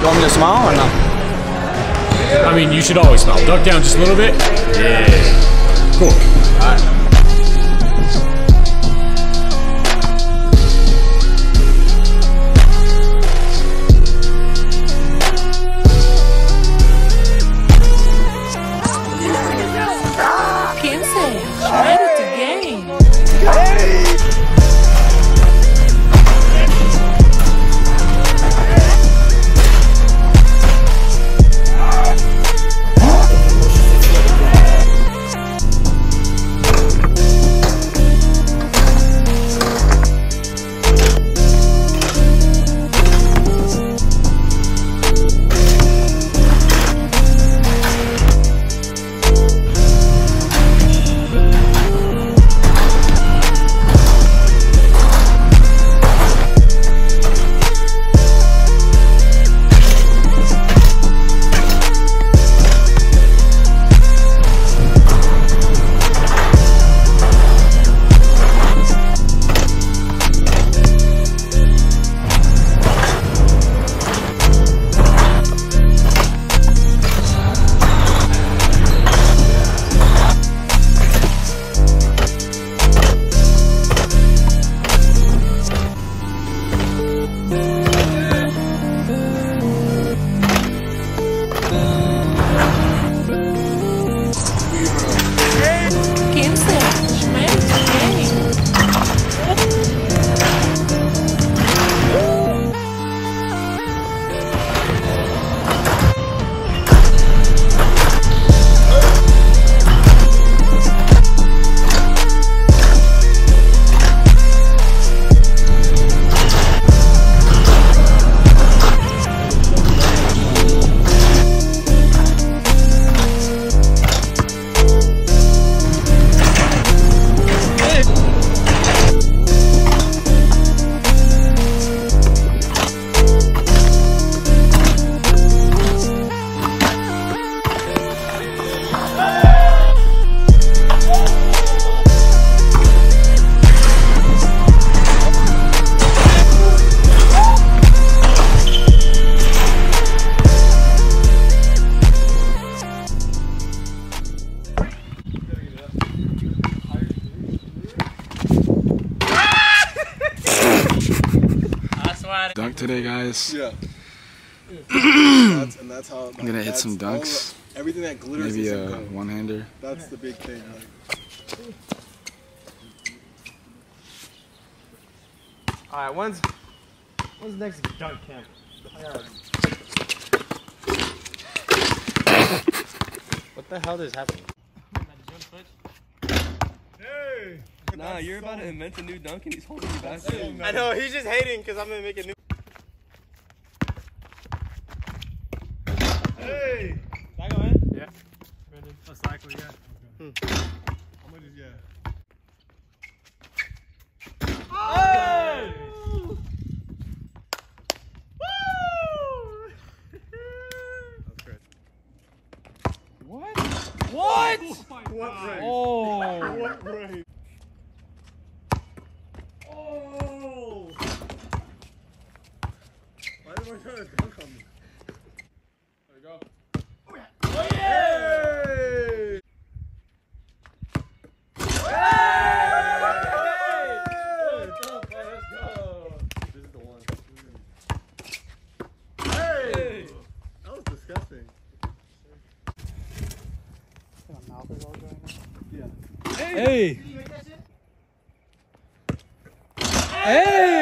you want me to smile or no? I mean, you should always smile. Duck down just a little bit. Yeah. Cool. Dunk today, guys. Yeah. that's, and that's how. I'm gonna hit some dunks. the- everything that glitters Maybe is a a one-hander. That's the big thing. Like, All right, when's when's the next dunk camp? what the hell is happening? Nah, you're about to invent a new dunk and he's holding you back. I know he's just hating because I'm gonna make a new. Hey, that go in? Yeah. Ready? Most likely, yeah. how much is yeah? Hey! What? What? What right? Oh! What right? Oh! Why am I trying to dunk on me? There you go. Hey! This is the one. Hey! That was disgusting. Hey! Hey!